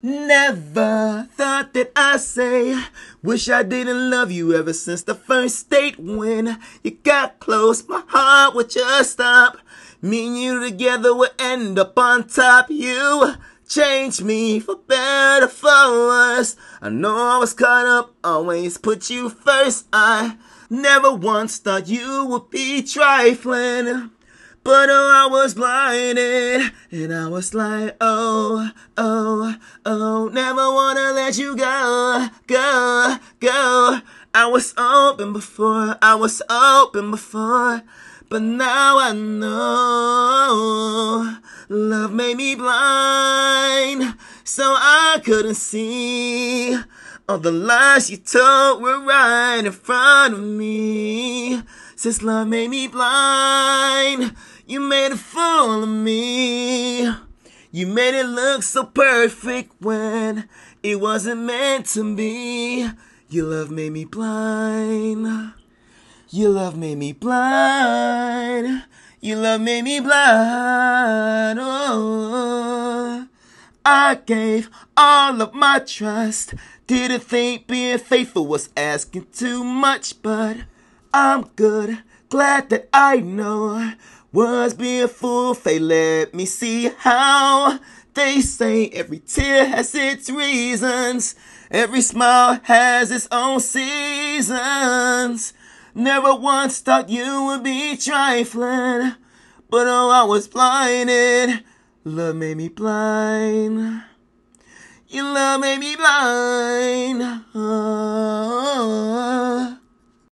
Never thought that I'd say, wish I didn't love you ever since the first date when you got close. My heart would just stop. Me and you together would end up on top. You changed me for better, for worse. I know I was caught up, always put you first. I never once thought you would be trifling. But oh, I was blinded, and I was like, oh, oh, oh, never wanna let you go, go, go. I was open before, I was open before, but now I know love made me blind, so I couldn't see. All the lies you told were right in front of me. Since love made me blind, you made a fool of me. You made it look so perfect when it wasn't meant to be. Your love made me blind. Your love made me blind. Your love made me blind. Oh, I gave all of my trust. Didn't think being faithful was asking too much, but I'm good. Glad that I know was being fool. They let me see how they say every tear has its reasons. Every smile has its own seasons. Never once thought you would be trifling, but oh, I was blinded. Love made me blind. Your love made me blind.